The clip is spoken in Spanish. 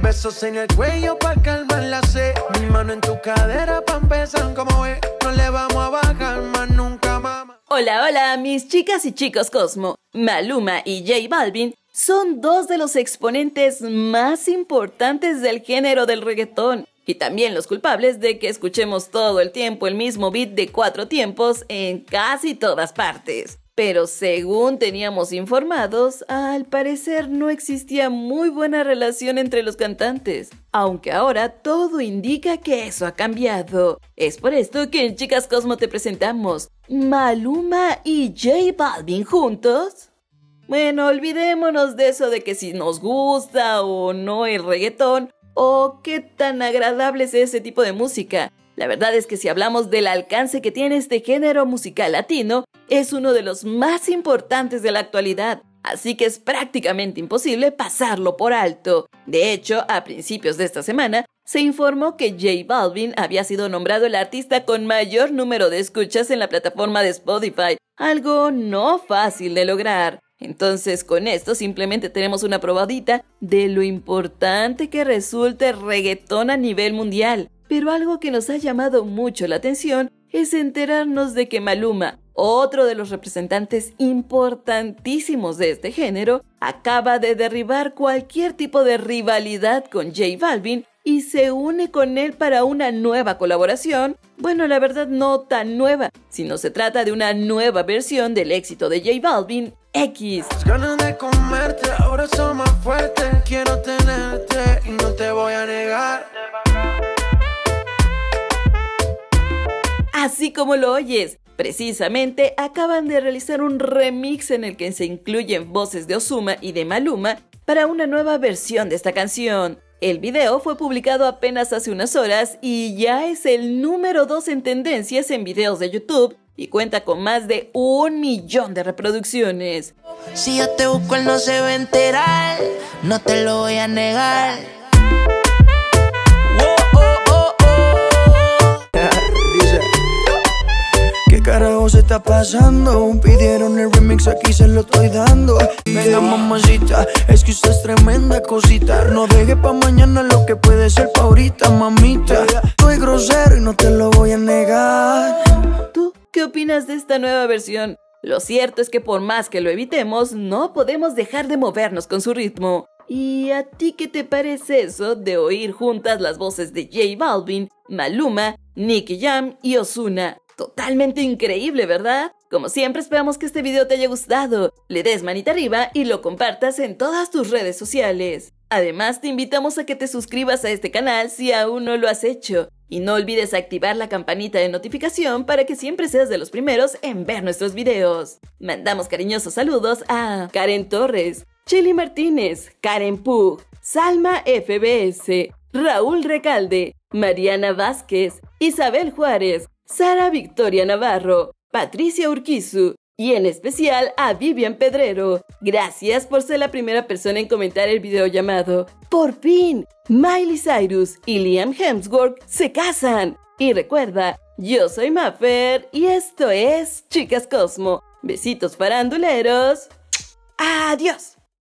Besos en el cuello pa' calmar la sed. Mi mano en tu cadera pa' empezar como es. No le vamos a bajar más nunca, mamá. Hola, hola, mis chicas y chicos Cosmo. Maluma y J Balvin son dos de los exponentes más importantes del género del reggaetón y también los culpables de que escuchemos todo el tiempo el mismo beat de cuatro tiempos en casi todas partes. Pero según teníamos informados, al parecer no existía muy buena relación entre los cantantes, aunque ahora todo indica que eso ha cambiado. Es por esto que en Chicas Cosmo te presentamos Maluma y J Balvin juntos. Bueno, olvidémonos de eso de que si nos gusta o no el reggaetón, o qué tan agradable es ese tipo de música. La verdad es que si hablamos del alcance que tiene este género musical latino, es uno de los más importantes de la actualidad, así que es prácticamente imposible pasarlo por alto. De hecho, a principios de esta semana, se informó que J Balvin había sido nombrado el artista con mayor número de escuchas en la plataforma de Spotify, algo no fácil de lograr. Entonces, con esto simplemente tenemos una probadita de lo importante que resulta el reggaetón a nivel mundial. Pero algo que nos ha llamado mucho la atención es enterarnos de que Maluma, otro de los representantes importantísimos de este género, acaba de derribar cualquier tipo de rivalidad con J Balvin y se une con él para una nueva colaboración. Bueno, la verdad no tan nueva, sino se trata de una nueva versión del éxito de J Balvin, X. De comerte, ahora más. Quiero tenerte y no te voy a negar. Así como lo oyes, precisamente acaban de realizar un remix en el que se incluyen voces de Ozuma y de Maluma para una nueva versión de esta canción. El video fue publicado apenas hace unas horas y ya es el número 2 en tendencias en videos de YouTube y cuenta con más de un millón de reproducciones. Si yo te busco, él no se va a enterar, no te lo voy a negar. Carajo se está pasando? Pidieron el remix, aquí se lo estoy dando. Venga, mamacita, es que usted es tremenda cosita. No deje pa' mañana lo que puede ser pa' ahorita, mamita. Soy grosero y no te lo voy a negar. ¿Tú qué opinas de esta nueva versión? Lo cierto es que por más que lo evitemos, no podemos dejar de movernos con su ritmo. ¿Y a ti qué te parece eso de oír juntas las voces de J Balvin, Maluma, Nicky Jam y Ozuna? Totalmente increíble, ¿verdad? Como siempre esperamos que este video te haya gustado, le des manita arriba y lo compartas en todas tus redes sociales. Además te invitamos a que te suscribas a este canal si aún no lo has hecho. Y no olvides activar la campanita de notificación para que siempre seas de los primeros en ver nuestros videos. Mandamos cariñosos saludos a Karen Torres, Cheli Martínez, Karen Pug, Salma FBS, Raúl Recalde, Mariana Vázquez, Isabel Juárez, Sara Victoria Navarro, Patricia Urquizu y en especial a Vivian Pedrero. Gracias por ser la primera persona en comentar el video llamado Por fin, Miley Cyrus y Liam Hemsworth se casan. Y recuerda, yo soy Maffer y esto es Chicas Cosmo. Besitos faranduleros. Adiós.